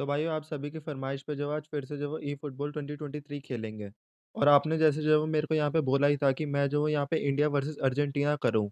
तो भाई आप सभी की फ़रमाइश पे जो आज फिर से जो वो ई फुटबॉल 2023 खेलेंगे। और आपने जैसे जो वो मेरे को यहाँ पे बोला ही था कि मैं जो यहाँ पे इंडिया वर्सेस अर्जेंटीना करूँ।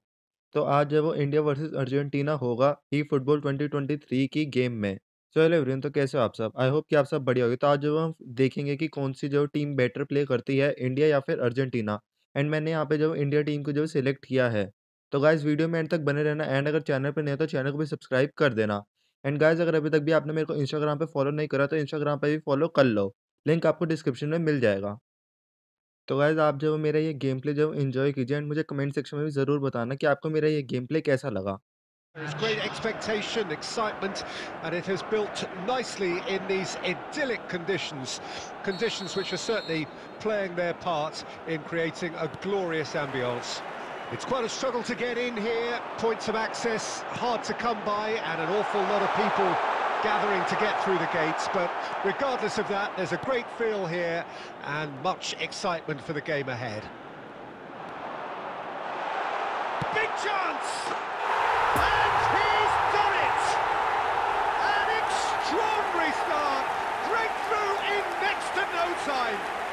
तो आज जो वो इंडिया वर्सेस अर्जेंटीना होगा ई फुटबॉल 2023 की गेम में। सो हेलो एवरीवन तो कैसे हो आप सब? आई होप कि आप सब बढ़िया होंगे। तो आज जो हम देखेंगे कि कौन-सी जो टीम बेटर प्ले करती है इंडिया या फिर अर्जेंटीना। एंड मैंने यहाँ पे जो इंडिया टीम को जो सिलेक्ट किया है। तो गाइस वीडियो में एंड तक बने रहना एंड अगर चैनल पर नहीं हो तो चैनल को भी सब्सक्राइब कर देना। एंड गाइस अगर अभी तक भी आपने मेरे को इंस्टाग्राम पे फॉलो नहीं करा तो इंस्टाग्राम पे भी फॉलो कर लो। लिंक आपको डिस्क्रिप्शन में मिल जाएगा। तो गाइस आप जो मेरा ये गेम प्ले जो एन्जॉय कीजिए एंड मुझे कमेंट सेक्शन में भी ज़रूर बताना कि आपको मेरा ये गेम प्ले कैसा लगा। There's great expectation, excitement, and it has built nicely in these idyllic conditions. Conditions which are certainly playing their part in creating a glorious ambience. It's quite a struggle to get in here, points of access hard to come by, and an awful lot of people gathering to get through the gates. But regardless of that, there's a great feel here and much excitement for the game ahead. Big chance! And he's done it! An extraordinary start! Breakthrough in next to no time!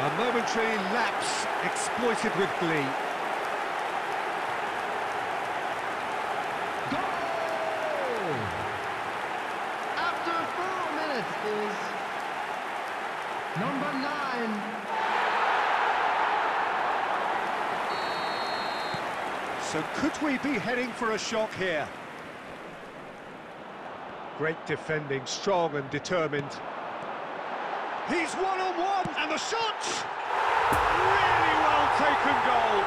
A momentary lapse exploited with glee. Goal! After four minutes is number nine. So could we be heading for a shock here? Great defending, strong and determined. He's one-on-one, and the shot! Really well taken goal.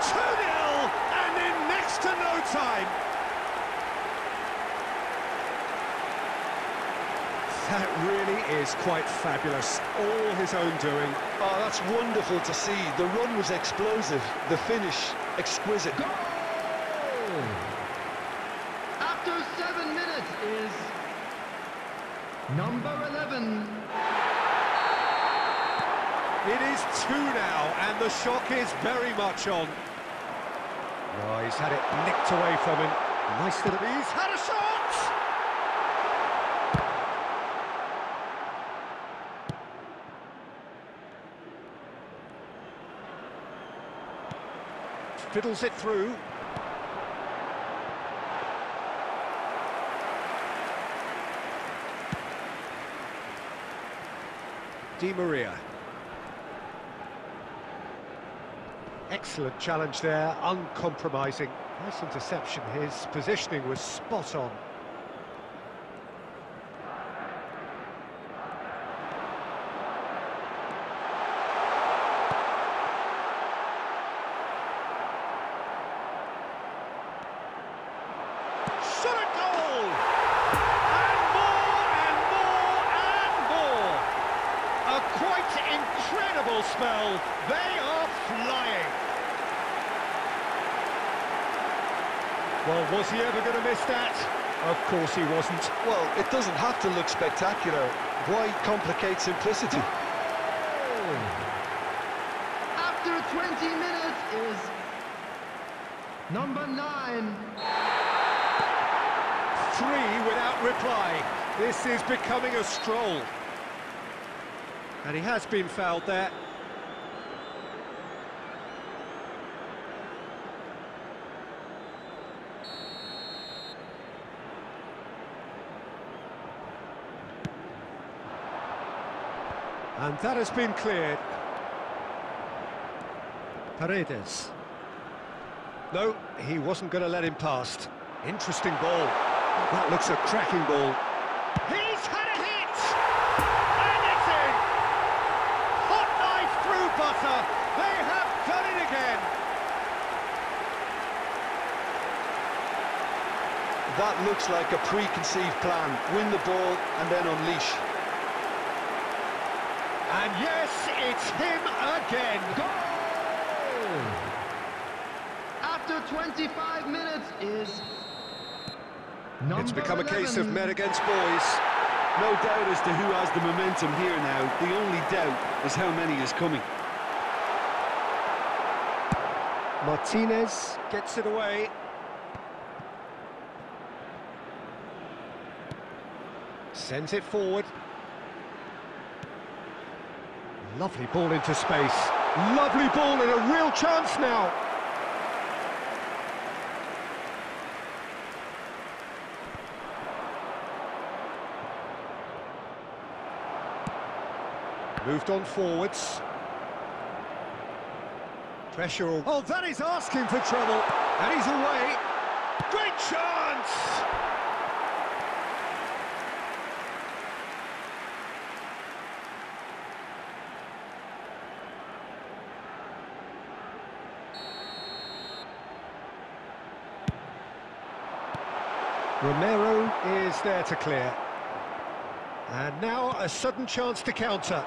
2-0, and in next to no time. That really is quite fabulous. All his own doing. Oh, that's wonderful to see. The run was explosive, the finish exquisite. Goal! After seven minutes is number 11. It is two now, and the shock is very much on. Oh, he's had it nicked away from him. Nice little... He's had a shot! Fiddles it through. Di Maria. Excellent challenge there, uncompromising. Nice interception, his positioning was spot on. Shot a goal! And more and more and more! A quite incredible spell. They are flying. Well, was he ever going to miss that? Of course he wasn't. Well, it doesn't have to look spectacular. Why complicate simplicity? Oh. After 20 minutes is number 9. Three without reply. This is becoming a stroll. And he has been fouled there. And that has been cleared. Paredes. No, he wasn't going to let him past. Interesting ball. That looks a cracking ball. He's had a hit! And it's in! Hot knife through butter. They have done it again. That looks like a preconceived plan. Win the ball and then unleash. And yes, it's him again. Goal! After 25 minutes is It's become a case of men against boys. No doubt as to who has the momentum here now. The only doubt is how many is coming. Martinez gets it away. Sends it forward. Lovely ball into space. Lovely ball and a real chance now. Moved on forwards. Pressure. Oh, that is asking for trouble. And he's away. Great chance! Romero is there to clear. And now a sudden chance to counter.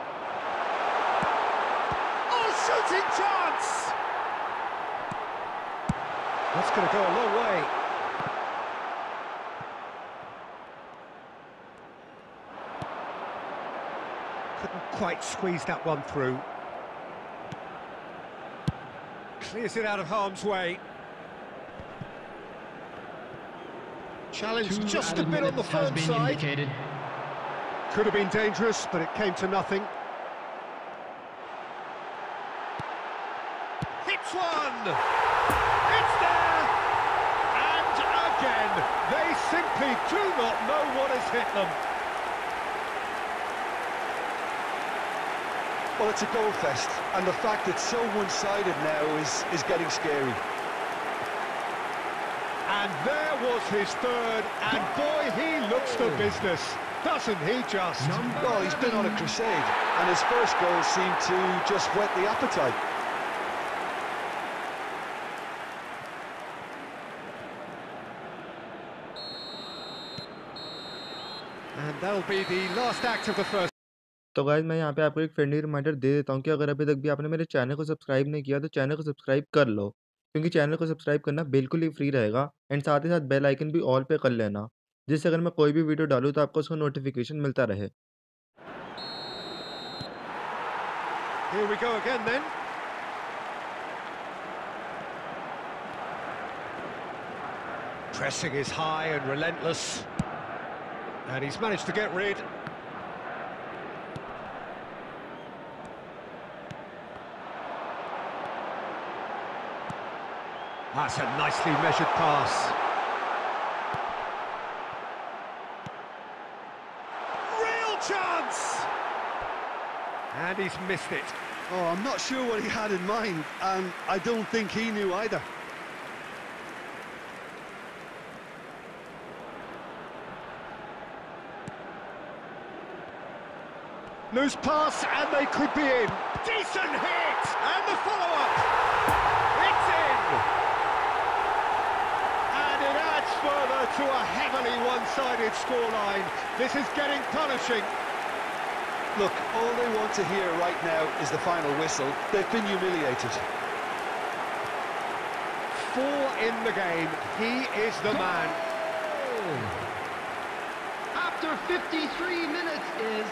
Oh, shooting chance! That's going to go a long way. Couldn't quite squeeze that one through. Clears it out of harm's way. Challenge Two just a bit on the minutes firm side. indicated. Could have been dangerous, but it came to nothing. Hits one! It's there! And again, they simply do not know what has hit them. Well, it's a goal fest, and the fact it's so one-sided now is, is getting scary. And there was his third, and boy, he looks the business, doesn't he just? Number Well, he's been on a 11. crusade, and his first goal seemed to just whet the appetite. And that'll be the last act of the first. तो guys मैं यहाँ पे आपको एक friendly reminder दे देता हूँ कि अगर अभी तक भी आपने मेरे चैनल को सब्सक्राइब नहीं किया तो चैनल को सब्सक्राइब कर लो। क्योंकि चैनल को सब्सक्राइब करना बिल्कुल ही फ्री रहेगा एंड साथ ही साथ बेल आइकन भी ऑल पे कर लेना। जिससे अगर मैं कोई भी वीडियो डालूँ तो आपको उसका नोटिफ़िकेशन मिलता रहे। Here we go again then. Pressing is high and relentless. And he's managed to get rid. That's a nicely measured pass. Real chance! And he's missed it. Oh, I'm not sure what he had in mind, and I don't think he knew either. Loose pass, and they could be in. Decent hit! And the follow-up! It's in! And it adds further to a heavily one-sided scoreline. This is getting punishing. Look, all they want to hear right now is the final whistle. They've been humiliated. Four in the game. He is the man. After 53 minutes is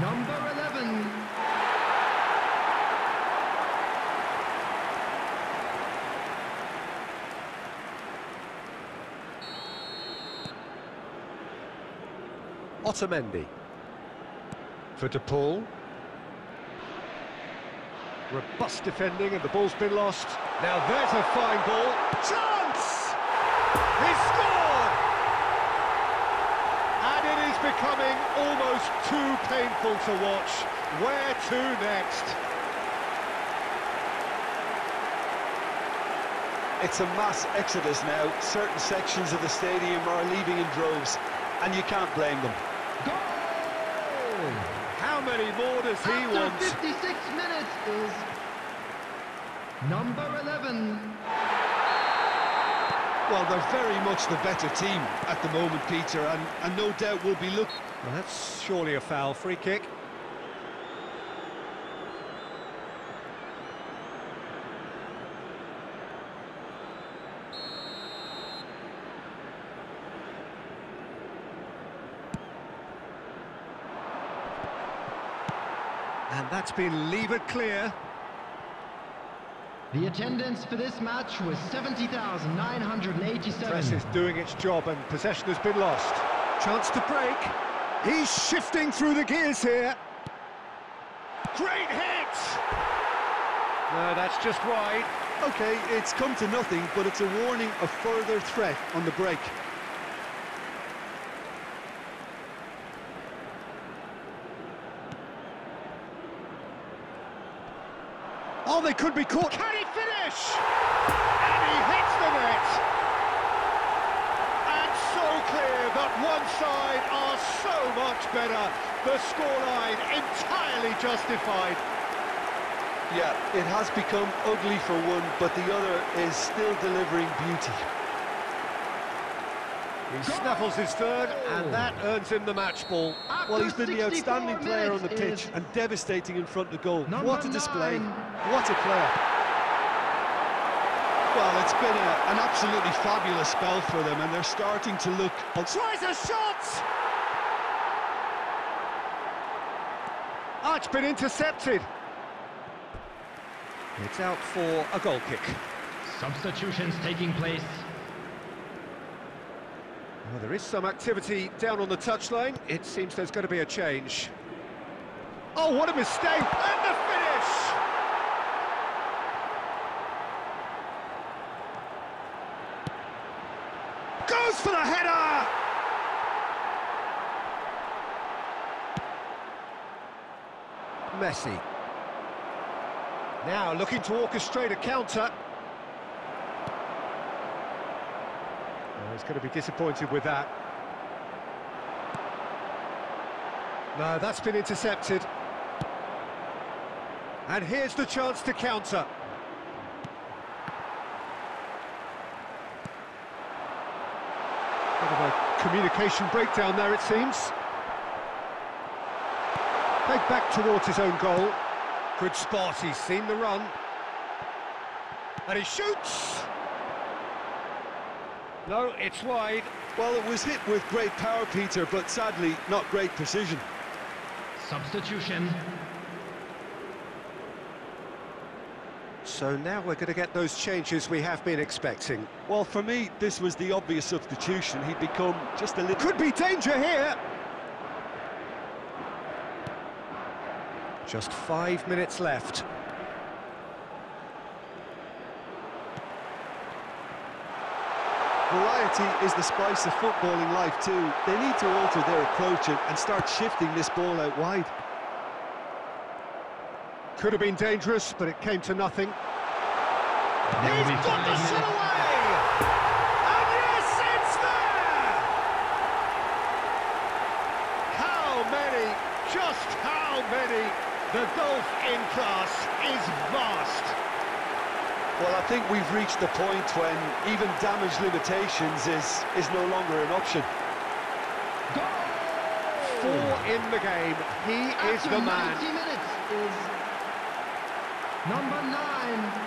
number 11. Otamendi. For De Paul. Robust defending and the ball's been lost. Now there's a fine ball. Chance! He scored! And it is becoming almost too painful to watch. Where to next? It's a mass exodus now. Certain sections of the stadium are leaving in droves, and you can't blame them. Goal! How many more does he After want? 56 minutes is number 11. Well, they're very much the better team at the moment, Peter, and, and no doubt will be looking. Well, that's surely a foul. Free kick. And that's been levered clear. The attendance for this match was 70,987. Press is doing its job and possession has been lost. Chance to break. He's shifting through the gears here. Great hit! No, that's just wide. Okay, it's come to nothing, but it's a warning of further threat on the break. They could be caught. Can he finish? And he hits the net. And so clear that one side are so much better. The scoreline entirely justified. Yeah, it has become ugly for one, but the other is still delivering beauty. He snaffles his third, and oh. that earns him the match ball. Well, he's been the outstanding player on the pitch and devastating in front of goal. number What a display. nine. What a player. Well, it's been a, an absolutely fabulous spell for them, and they're starting to look... Tries a shot! It's been intercepted. It's out for a goal kick. Substitutions taking place. Well, there is some activity down on the touchline. It seems there's going to be a change. Oh, what a mistake! And the finish! Goes for the header! Messi. Now looking to orchestrate a counter. He's going to be disappointed with that. No, that's been intercepted. And here's the chance to counter. Bit of a communication breakdown there, it seems. Peg back towards his own goal. Good spot, he's seen the run. And he shoots! No, it's wide. Well, it was hit with great power, Peter, but sadly, not great precision. Substitution. So now we're going to get those changes we have been expecting. Well, for me, this was the obvious substitution. He'd become just a little... Could be danger here! Just five minutes left. Variety is the spice of footballing life too. They need to alter their approach and, and start shifting this ball out wide. Could have been dangerous, but it came to nothing. There will He's got the shot away! And yes, it's there! How many, just how many? The gulf in class is vast. Well, I think we've reached the point when even damage limitations is, is no longer an option. Four in the game. He is the man. 90 minutes is number nine.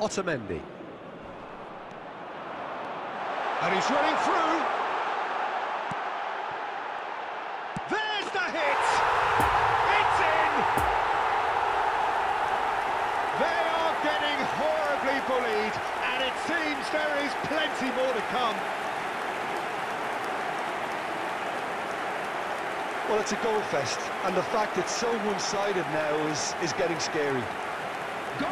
Otamendi. And he's running through. There's the hit! It's in! They are getting horribly bullied, and it seems there is plenty more to come. Well, it's a goal fest, and the fact it's so one-sided now is, is getting scary. Goal!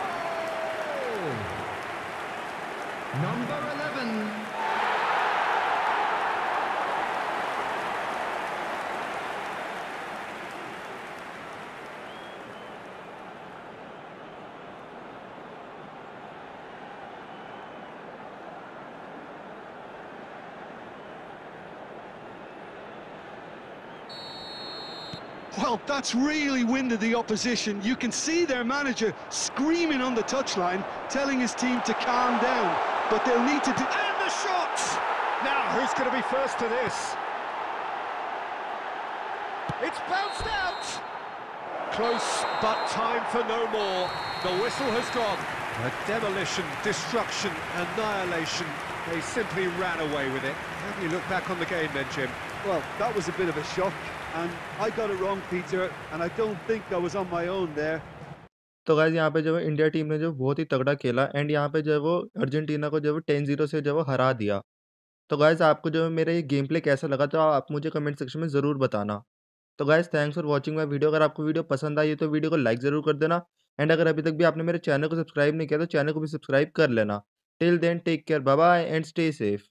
Number 11. Well, that's really winded the opposition. You can see their manager screaming on the touchline, telling his team to calm down, but they'll need to do... And the shot! Now, who's going to be first to this? It's bounced out! Close, but time for no more. The whistle has gone. A demolition, destruction, annihilation. They simply ran away with it. How do you look back on the game then, Jim? Well, that was a bit of a shock, and I got it wrong, Peter, and I don't think I was on my own there. तो guys यहाँ पे जो है India team ने जो बहुत ही तगड़ा खेला एंड यहाँ पे जो है वो अर्जेंटीना को जो है 10-0 से जो है वो हरा दिया। तो गाइज़ आपको जो है मेरा ये गेम प्ले कैसा लगा तो आप मुझे कमेंट सेक्शन में ज़रूर बताना। तो guys thanks for watching my video अगर आपको वीडियो पसंद आई है तो वीडियो को लाइक ज़रूर कर देना एंड अगर अभी तक भी आपने मेरे चैनल को सब्सक्राइब नहीं किया तो चैनल को भी सब्सक्राइब कर लेना। Till then, take care. Bye bye and stay safe.